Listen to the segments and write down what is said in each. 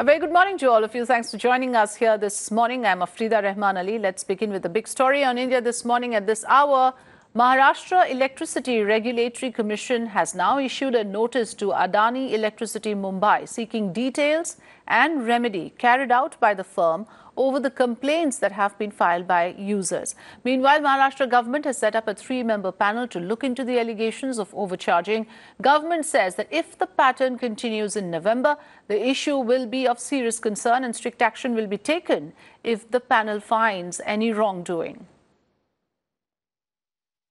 A very good morning to all of you. Thanks for joining us here this morning. I'm Afrida Rahman Ali. Let's begin with the big story on India this morning at this hour. Maharashtra Electricity Regulatory Commission has now issued a notice to Adani Electricity Mumbai seeking details and remedy carried out by the firm over the complaints that have been filed by users. Meanwhile, Maharashtra government has set up a three-member panel to look into the allegations of overcharging. Government says that if the pattern continues in November, the issue will be of serious concern and strict action will be taken if the panel finds any wrongdoing.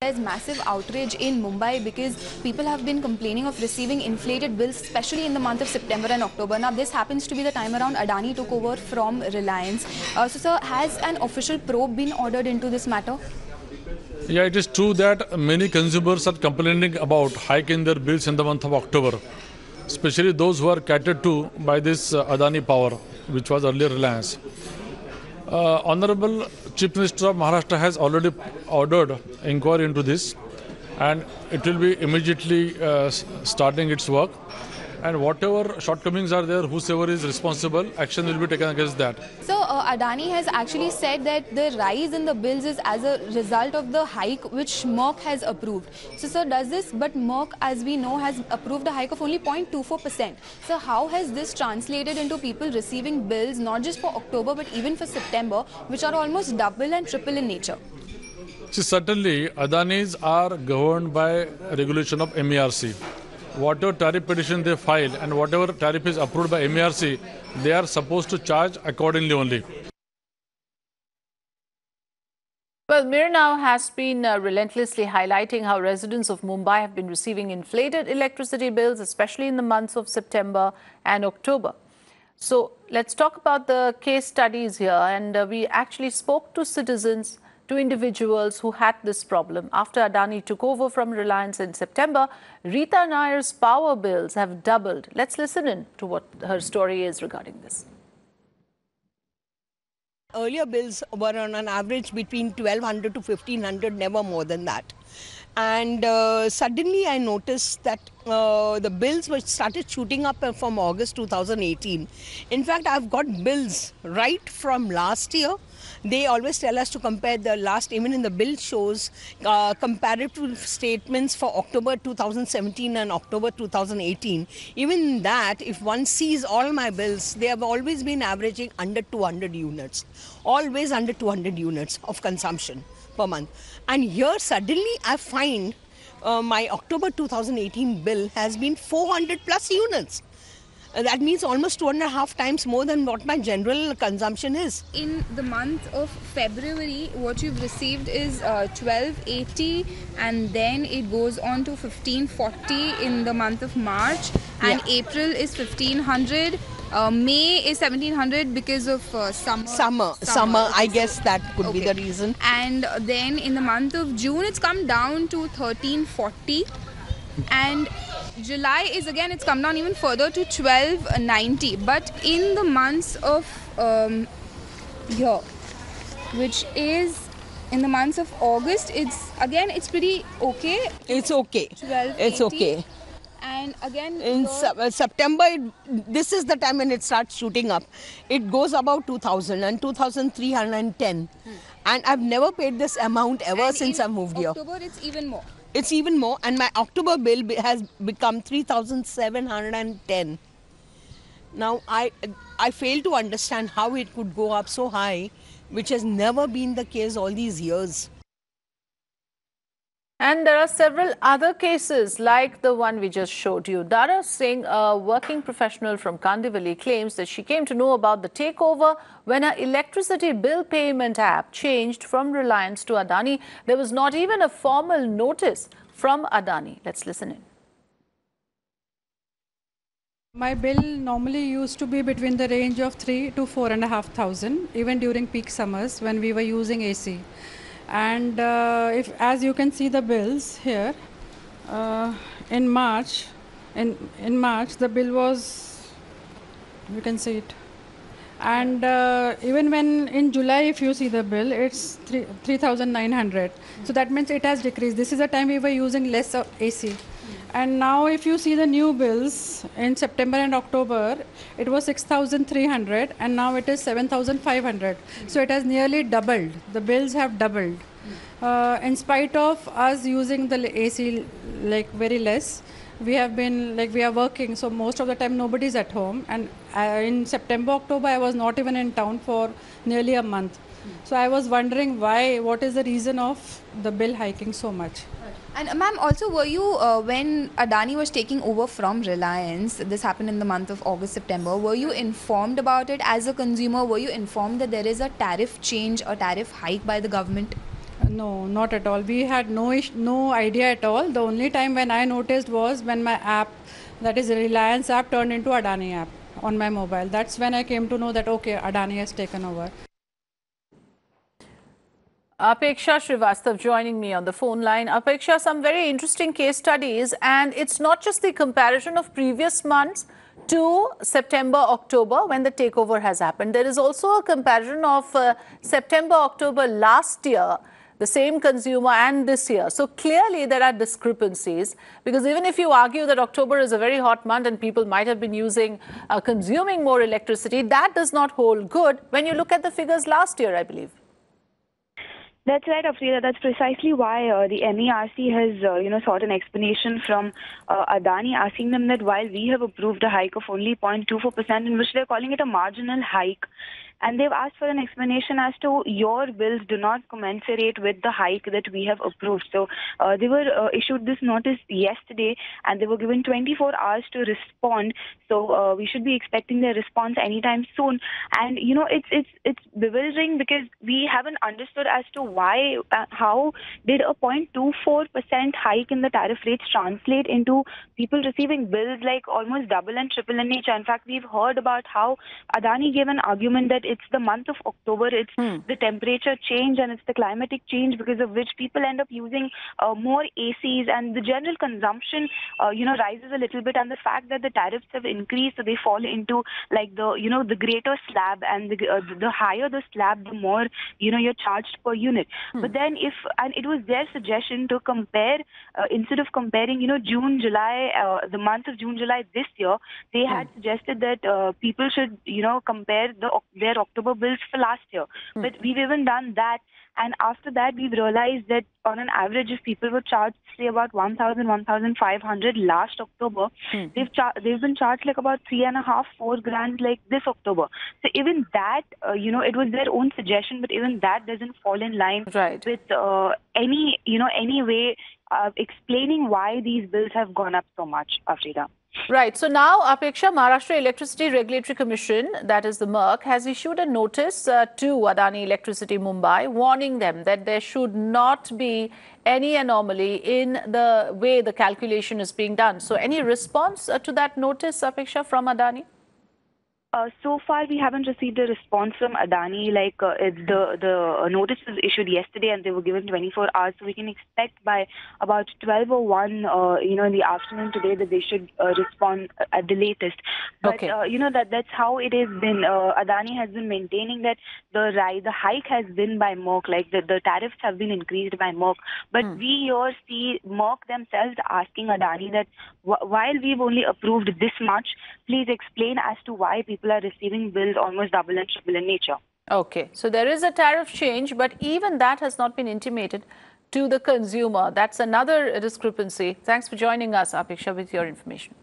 There's massive outrage in Mumbai because people have been complaining of receiving inflated bills, especially in the month of September and October. Now, this happens to be the time around Adani took over from Reliance. Uh, so, sir, has an official probe been ordered into this matter? Yeah, it is true that many consumers are complaining about hike in their bills in the month of October, especially those who are catered to by this uh, Adani Power, which was earlier Reliance. Uh, Honorable Chief Minister of Maharashtra has already ordered inquiry into this and it will be immediately uh, starting its work and whatever shortcomings are there, whosoever is responsible, action will be taken against that. So uh, Adani has actually said that the rise in the bills is as a result of the hike which MERC has approved. So sir, does this, but MERC as we know has approved a hike of only 0.24%. So how has this translated into people receiving bills not just for October but even for September which are almost double and triple in nature? See, certainly Adanis are governed by regulation of MERC whatever tariff petition they file and whatever tariff is approved by MERC, they are supposed to charge accordingly only. Well, Mirror Now has been uh, relentlessly highlighting how residents of Mumbai have been receiving inflated electricity bills, especially in the months of September and October. So let's talk about the case studies here. And uh, we actually spoke to citizens to individuals who had this problem. After Adani took over from Reliance in September, Rita Nair's power bills have doubled. Let's listen in to what her story is regarding this. Earlier bills were on an average between 1200 to 1500, never more than that. And uh, suddenly I noticed that uh, the bills were started shooting up from August 2018. In fact, I've got bills right from last year they always tell us to compare the last, even in the bill shows uh, comparative statements for October 2017 and October 2018. Even that, if one sees all my bills, they have always been averaging under 200 units, always under 200 units of consumption per month. And here suddenly I find uh, my October 2018 bill has been 400 plus units. Uh, that means almost two and a half times more than what my general consumption is. In the month of February, what you've received is uh, 1280 and then it goes on to 1540 in the month of March and yeah. April is 1500. Uh, May is 1700 because of uh, summer. summer. Summer, summer. I guess that could okay. be the reason. And then in the month of June, it's come down to 1340. And July is again, it's come down even further to 1290. But in the months of um, here, which is in the months of August, it's again, it's pretty okay. It's okay. It's okay. And again, in uh, September, it, this is the time when it starts shooting up. It goes about 2000 and 2310. Hmm. And I've never paid this amount ever and since I moved October, here. October, it's even more. It's even more, and my October bill has become 3,710. Now, I, I fail to understand how it could go up so high, which has never been the case all these years. And there are several other cases like the one we just showed you. Dara Singh, a working professional from Kandivali, claims that she came to know about the takeover when her electricity bill payment app changed from Reliance to Adani. There was not even a formal notice from Adani. Let's listen in. My bill normally used to be between the range of three to four and a half thousand, even during peak summers when we were using AC and uh, if as you can see the bills here uh, in March in in March the bill was you can see it. And uh, even when in July if you see the bill it's 3900 so that means it has decreased. This is the time we were using less AC And now, if you see the new bills in September and October, it was 6,300 and now it is 7,500. So it has nearly doubled. The bills have doubled. Uh, in spite of us using the AC like very less, we have been like we are working. So most of the time nobody's at home. And uh, in September, October, I was not even in town for nearly a month. So I was wondering why. What is the reason of the bill hiking so much? And ma'am, also were you uh, when Adani was taking over from Reliance? This happened in the month of August, September. Were you informed about it as a consumer? Were you informed that there is a tariff change or tariff hike by the government? No, not at all. We had no ish- no idea at all. The only time when I noticed was when my app, that is Reliance app, turned into Adani app on my mobile. That's when I came to know that okay, Adani has taken over. Apeksha Srivastav joining me on the phone line. Apeksha, some very interesting case studies, and it's not just the comparison of previous months to September, October when the takeover has happened. There is also a comparison of uh, September, October last year, the same consumer, and this year. So clearly there are discrepancies because even if you argue that October is a very hot month and people might have been using, uh, consuming more electricity, that does not hold good when you look at the figures last year, I believe. That's right, Afrida. That's precisely why uh, the MERC has, uh, you know, sought an explanation from uh, Adani, asking them that while we have approved a hike of only 0.24%, in which they're calling it a marginal hike, and they've asked for an explanation as to your bills do not commensurate with the hike that we have approved. So uh, they were uh, issued this notice yesterday, and they were given 24 hours to respond. So uh, we should be expecting their response anytime soon. And you know, it's it's it's bewildering because we haven't understood as to why, uh, how did a 0.24% hike in the tariff rates translate into people receiving bills like almost double and triple in nature. In fact, we've heard about how Adani gave an argument that it's the month of October, it's the temperature change and it's the climatic change because of which people end up using uh, more ACs and the general consumption, uh, you know, rises a little bit. And the fact that the tariffs have increased, so they fall into like the, you know, the greater slab and the, uh, the higher the slab, the more, you know, you're charged per unit. But then if, and it was their suggestion to compare, uh, instead of comparing, you know, June, July, uh, the month of June, July this year, they had suggested that uh, people should, you know, compare the their October bills for last year. But we've even done that. And after that, we've realized that on an average, if people were charged, say, about 1,000, 1,500 last October, they've char- they've been charged like about three and a half, four grand like this October. So even that, uh, you know, it was their own suggestion, but even that doesn't fall in line Right. with uh, any, you know, any way uh, explaining why these bills have gone up so much, Afrida. Right. So now, Apeksha, Maharashtra Electricity Regulatory Commission, that is the MERC, has issued a notice uh, to Adani Electricity Mumbai warning them that there should not be any anomaly in the way the calculation is being done. So, any response uh, to that notice, Apeksha, from Adani? Uh, so far, we haven't received a response from Adani. Like uh, the the uh, notice was issued yesterday, and they were given 24 hours. So we can expect by about 12 or 1, uh, you know, in the afternoon today, that they should uh, respond uh, at the latest. But Okay. uh, you know that that's how it has been. Uh, Adani has been maintaining that the ri- the hike has been by MERC, like the, the tariffs have been increased by MERC. But we here see MERC themselves asking Adani that wh- while we've only approved this much, please explain as to why people are receiving bills almost double and triple in nature. Okay. So, there is a tariff change, but even that has not been intimated to the consumer. That's another discrepancy. Thanks for joining us, Apeksha, with your information.